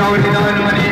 അവർക്ക് ഞാൻ